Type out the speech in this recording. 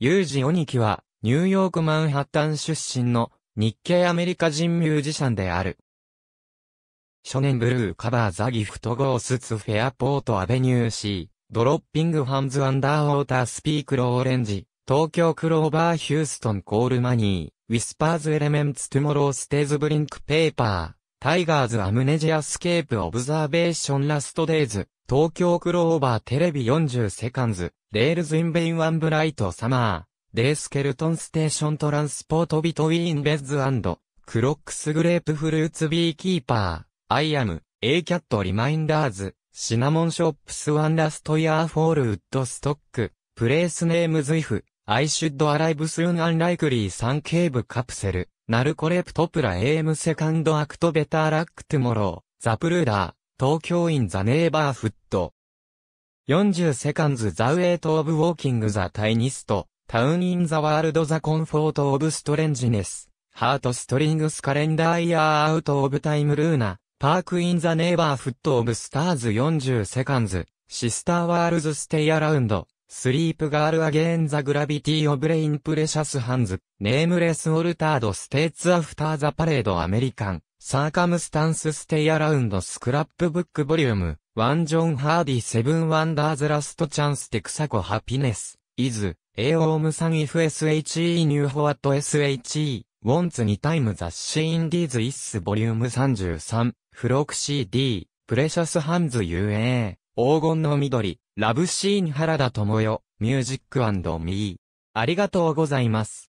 ユージ・オニキは、ニューヨーク・マンハッタン出身の日系アメリカ人ミュージシャンである。初年ブルーカバーザギフトゴースツフェアポートアベニューシー、ドロッピングハンズアンダーウォータースピークローレンジ、東京クローバーヒューストンコールマニー、ウィスパーズエレメンツトゥモローステーズブリンクペーパー、タイガーズアムネジアスケープオブザーベーションラストデイズ、東京クローバーテレビ40セカンズ、レールズインベインワンブライトサマー、デースケルトンステーショントランスポートビトウィーンベッズクロックスグレープフルーツビーキーパー、アイアム、エイキャットリマインダーズ、シナモンショップスワンラストイヤーフォールウッドストック、プレイスネームズイフ、I should arrive soon unlikely 3ケーブカプセル、ナルコレプトプラ AM セカンドアクトベターラックトゥモロー、ザプルーダー、東京インザネーバーフット。40セカンズザウェイトオブウォーキングザタイニスト、タウンインザワールドザコンフォートオブストレンジネス、ハートストリングスカレンダーイヤーアウトオブタイムルーナ、パークインザネーバーフットオブスターズ40セカンズ、シスターワールズステイアラウンド、スリープガールアゲーンザグラビティオブレインプレシャスハンズ、ネームレスオルタードステーツアフターザパレードアメリカン、サーカムスタンスステイアラウンドスクラップブックボリューム、ワンジョンハーディセブンワンダーズラストチャンステクサコハピネス、イズ、エオームサンイフ SHE ニューホワット SHE、ウォンツ2タイム雑誌インディーズイッスボリューム33、フロク CD、プレシャスハンズ UA、黄金の緑、ラブシーン原田智代、ミュージックミー。ありがとうございます。